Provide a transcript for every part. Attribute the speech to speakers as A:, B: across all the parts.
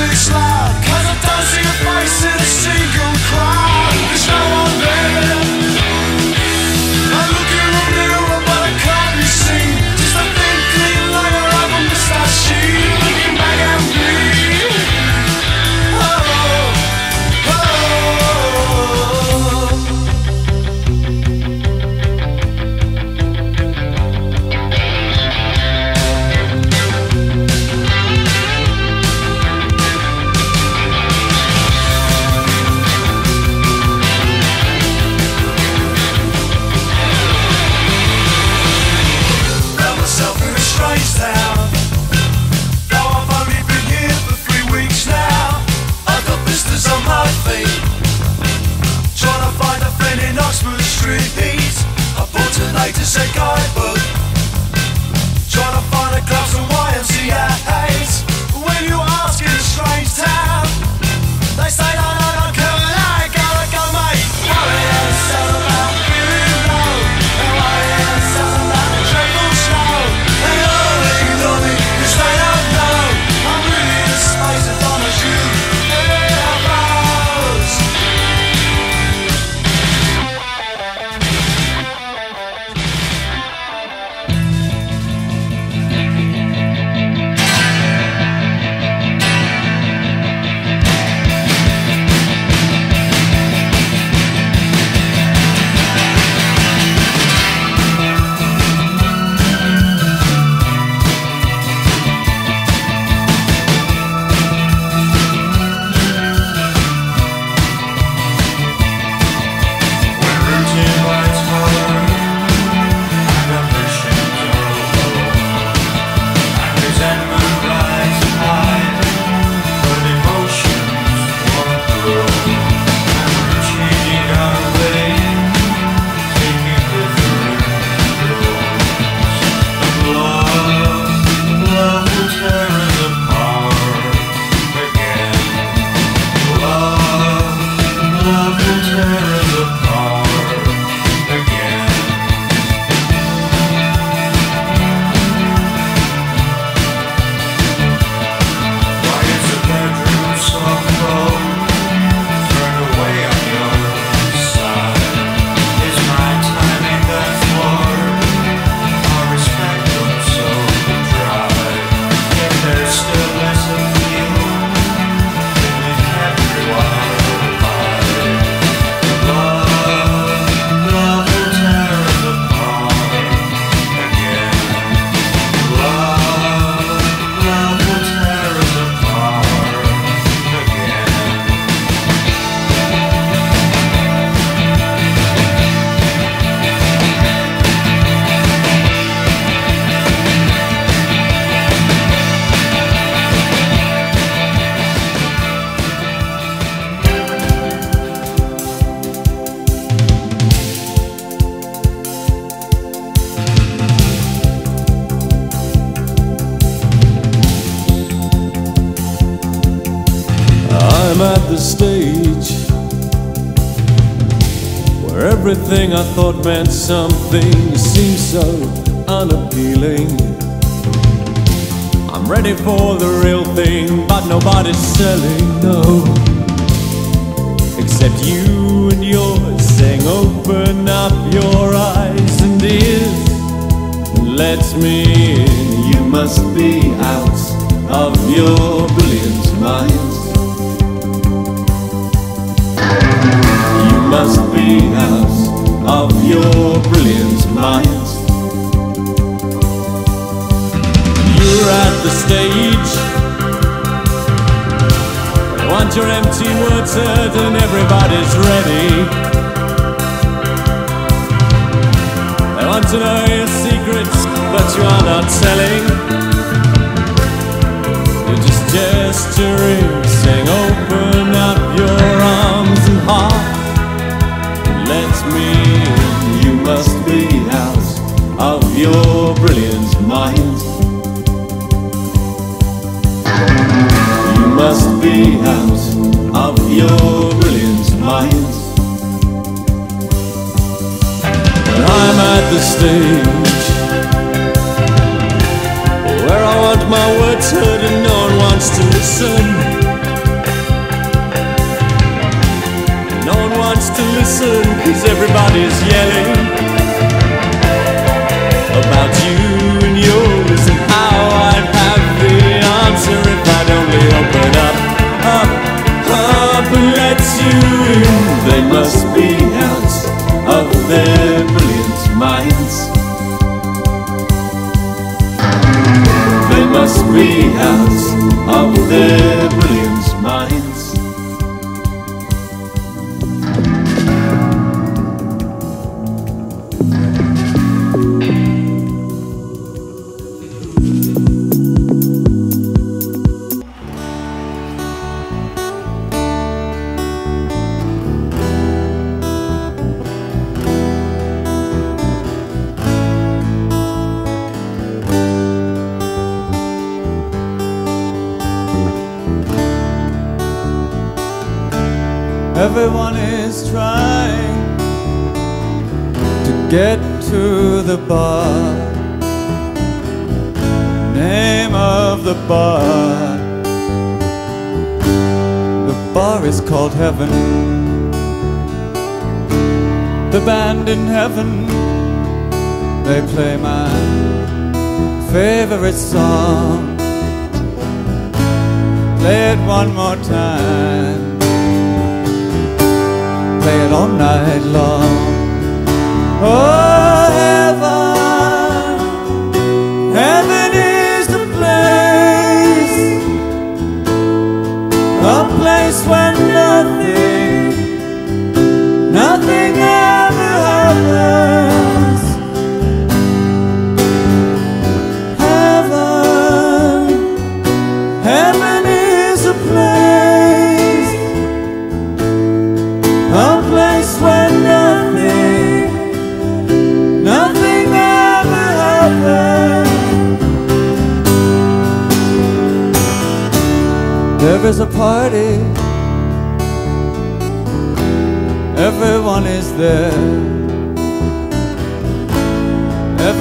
A: Cause I don't
B: see a face in the street. repeat. I bought tonight to say goodbye.
C: The stage where everything I thought meant something seems so unappealing. I'm ready for the real thing, but nobody's selling, no. Except you and yours saying, Open up your eyes and ears and let me in. You must be out of your everybody's ready. They want to know your secrets, but you are not telling. You're just gesturing, saying, Open up your arms and heart. Let me in. You must be out of your brilliant mind. You must be out of your at the stage where I want my words heard and no one wants to listen. No one wants to listen cause everybody's yelling about you and yours and how I'd have the answer if I'd only open up, up, up and let you in. They must be out of brilliant minds. They must be out of their brilliant
D: Everyone is trying to get to the bar. Name of the bar. The bar is called Heaven. The band in heaven, they play my favorite song. Play it one more time it all night long. Oh,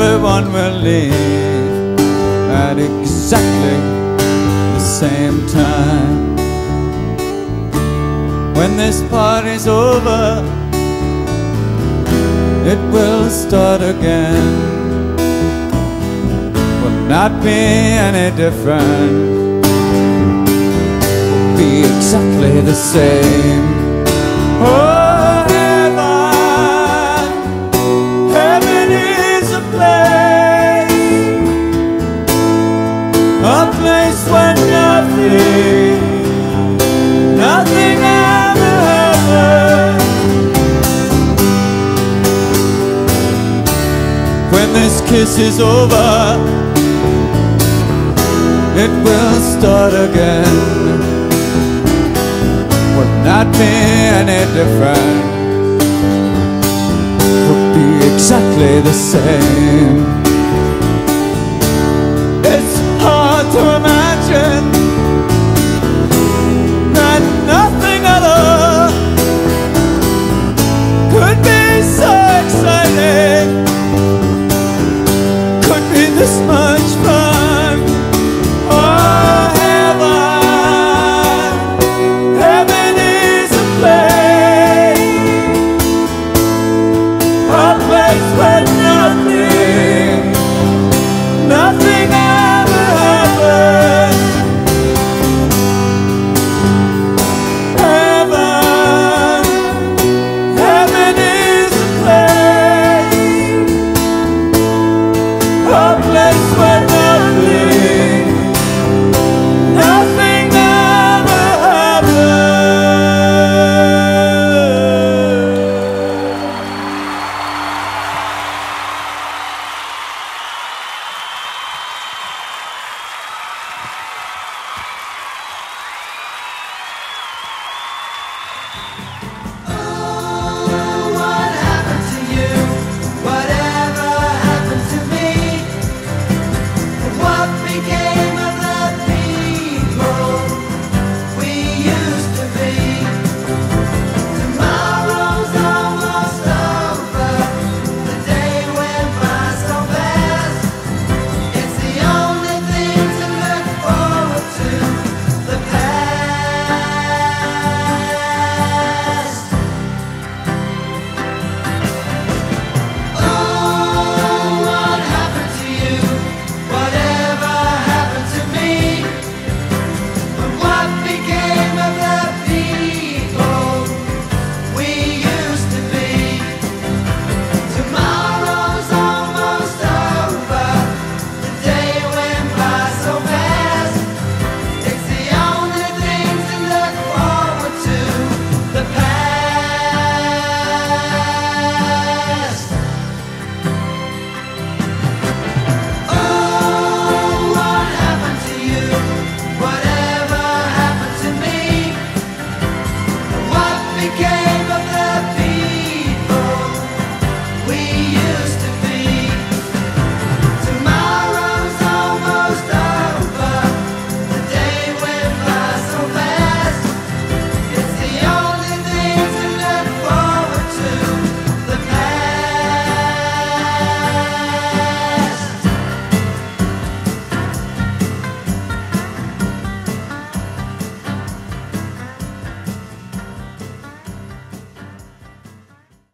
D: Everyone will leave at exactly the same time. When this party's over, it will start again. Will not be any different. Will be exactly the same. Oh, this kiss is over, it will start again. Will not be any different. Will be exactly the same. A place where nothing, nothing else.